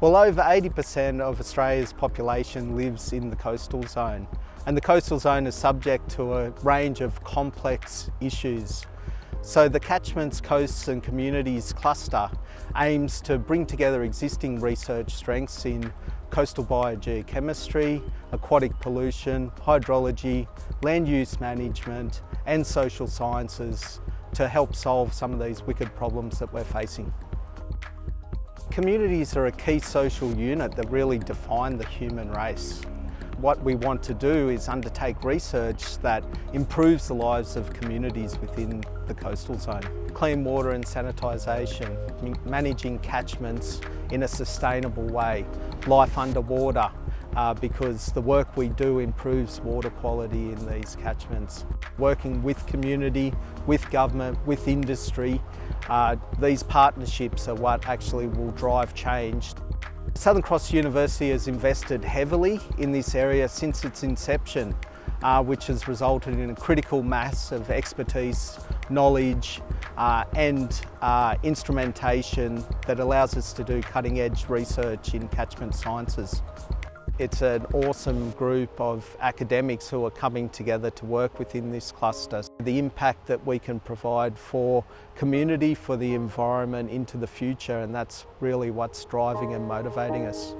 Well, over 80% of Australia's population lives in the coastal zone. And the coastal zone is subject to a range of complex issues. So the Catchments, Coasts and Communities Cluster aims to bring together existing research strengths in coastal biogeochemistry, aquatic pollution, hydrology, land use management and social sciences to help solve some of these wicked problems that we're facing. Communities are a key social unit that really define the human race. What we want to do is undertake research that improves the lives of communities within the coastal zone. Clean water and sanitisation, managing catchments in a sustainable way, life underwater, uh, because the work we do improves water quality in these catchments. Working with community, with government, with industry, uh, these partnerships are what actually will drive change. Southern Cross University has invested heavily in this area since its inception, uh, which has resulted in a critical mass of expertise, knowledge uh, and uh, instrumentation that allows us to do cutting edge research in catchment sciences. It's an awesome group of academics who are coming together to work within this cluster. The impact that we can provide for community, for the environment into the future and that's really what's driving and motivating us.